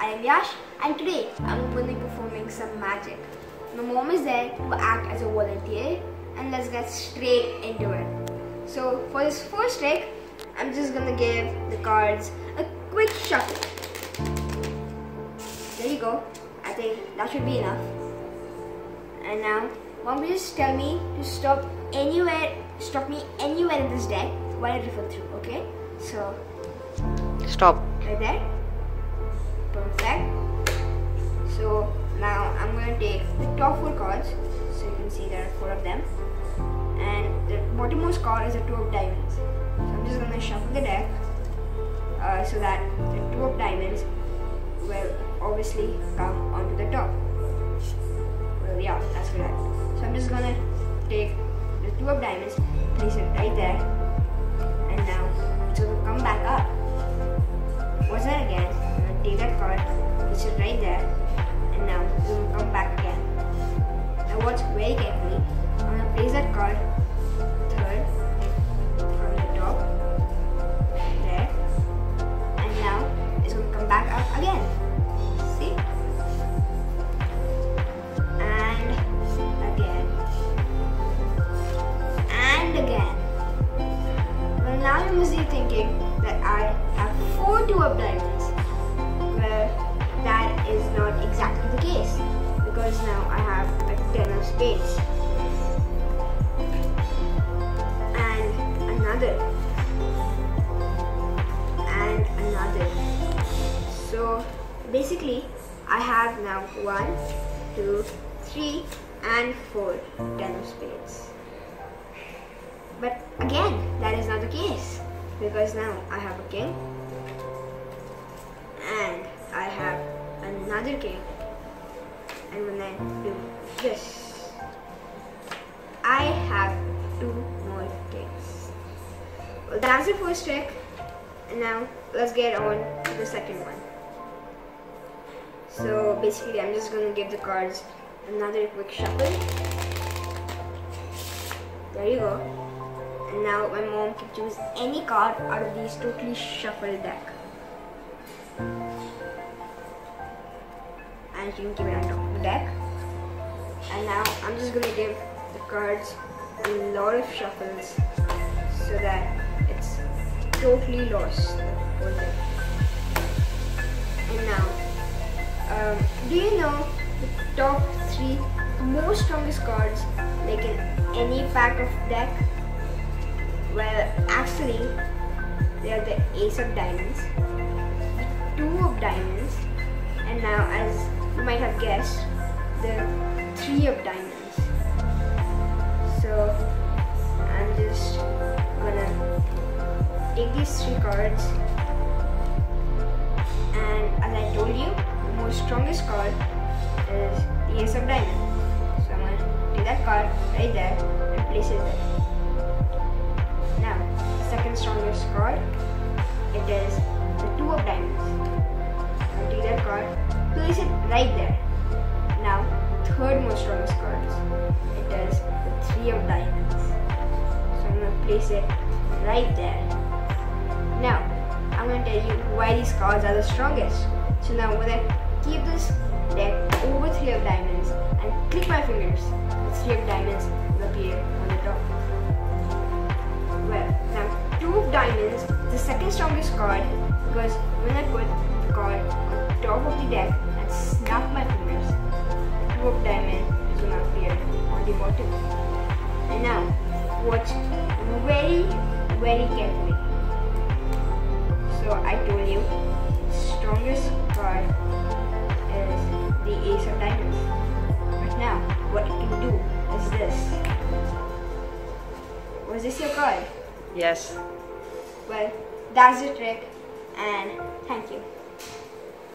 I am Yash and today I'm going to be performing some magic. My mom is there to act as a volunteer and let's get straight into it. So for this first trick, I'm just going to give the cards a quick shuffle. There you go. I think that should be enough. And now, mom will just tell me to stop anywhere, stop me anywhere in this deck while I riffle through, okay? So, Stop. right there. Perfect. So now I'm going to take the top four cards. So you can see there are four of them. And the bottommost card is a two of diamonds. So I'm just going to shuffle the deck uh, so that the two of diamonds will obviously come onto the top. Well, yeah, that's correct. So I'm just going to take the two of diamonds, place it right there. Take that card, place it right there, and now it's gonna come back again. Now watch very carefully. I'm gonna place that card third from the top there, and now it's gonna come back up again. See? And again. And again. Well, now you must be thinking that I have four two of diamonds. Is not exactly the case because now I have a ten of spades and another and another. So basically, I have now one, two, three, and four ten of spades. But again, that is not the case because now I have a king king. And when I do this, I have two more kings. Well, that's the first trick. And now let's get on to the second one. So basically, I'm just gonna give the cards another quick shuffle. There you go. And now my mom can choose any card out of these totally shuffled deck. And she can keep it on the deck. And now I'm just gonna give the cards a lot of shuffles so that it's totally lost. And now, um, do you know the top three most strongest cards like in any pack of deck? Well, actually, they are the Ace of Diamonds, the Two of Diamonds, and now, as you might have guessed, the Three of Diamonds. So, I'm just gonna take these three cards, and as I told you, the most strongest card is the Ace of Diamonds. So, I'm gonna take that card right there and place it there. Now, second strongest card, it is the Two of Diamonds. I'll take that card, place it right there. Now, third most strongest card, it is the Three of Diamonds. So I'm gonna place it right there. Now, I'm gonna tell you why these cards are the strongest. So now, when I keep this deck over Three of Diamonds and click my fingers, the Three of Diamonds will appear on the top. Well, now two of diamonds, the second strongest card, the bottom. And now, watch very, very carefully. So I told you, strongest card is the Ace of Diamonds. But now, what it can do is this. Was this your card? Yes. Well, that's the trick, and thank you.